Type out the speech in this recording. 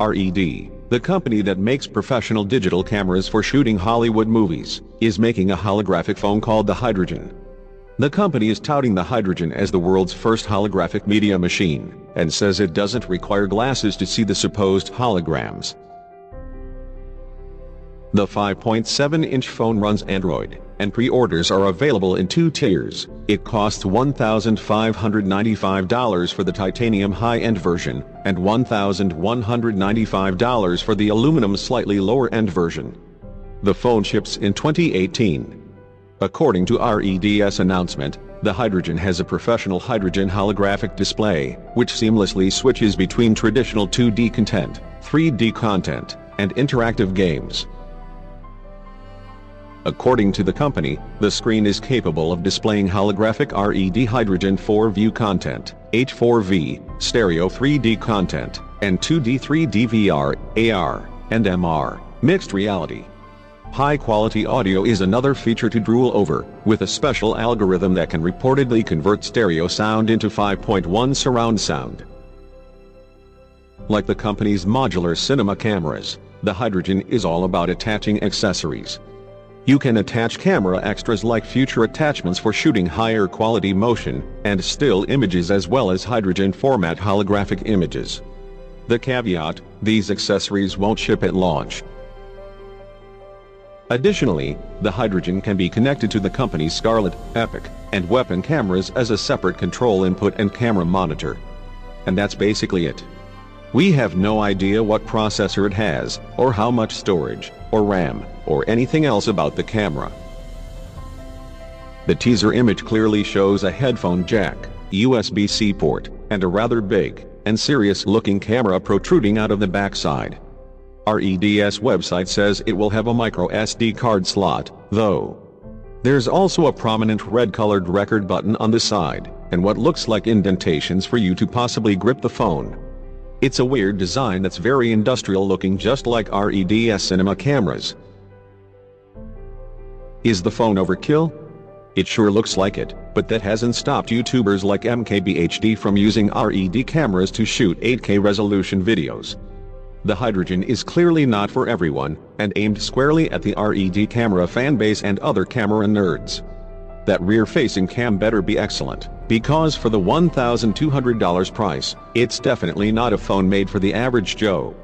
RED, the company that makes professional digital cameras for shooting Hollywood movies, is making a holographic phone called the Hydrogen. The company is touting the Hydrogen as the world's first holographic media machine, and says it doesn't require glasses to see the supposed holograms. The 5.7-inch phone runs Android, and pre-orders are available in two tiers. It costs $1,595 for the titanium high-end version, and $1,195 for the aluminum slightly lower-end version. The phone ships in 2018. According to RED's announcement, the Hydrogen has a professional hydrogen holographic display, which seamlessly switches between traditional 2D content, 3D content, and interactive games. According to the company, the screen is capable of displaying holographic RED Hydrogen 4 view content, H4V, stereo 3D content, and 2D 3D VR, AR, and MR, mixed reality. High-quality audio is another feature to drool over, with a special algorithm that can reportedly convert stereo sound into 5.1 surround sound. Like the company's modular cinema cameras, the Hydrogen is all about attaching accessories. You can attach camera extras like future attachments for shooting higher quality motion and still images as well as Hydrogen format holographic images. The caveat, these accessories won't ship at launch, Additionally, the Hydrogen can be connected to the company's Scarlet, Epic, and Weapon cameras as a separate control input and camera monitor. And that's basically it. We have no idea what processor it has, or how much storage, or RAM, or anything else about the camera. The teaser image clearly shows a headphone jack, USB-C port, and a rather big and serious-looking camera protruding out of the backside. RED's website says it will have a micro SD card slot, though. There's also a prominent red-colored record button on the side, and what looks like indentations for you to possibly grip the phone. It's a weird design that's very industrial looking just like RED's cinema cameras. Is the phone overkill? It sure looks like it, but that hasn't stopped YouTubers like MKBHD from using RED cameras to shoot 8K resolution videos. The Hydrogen is clearly not for everyone, and aimed squarely at the RED camera fanbase and other camera nerds. That rear-facing cam better be excellent, because for the $1,200 price, it's definitely not a phone made for the average Joe.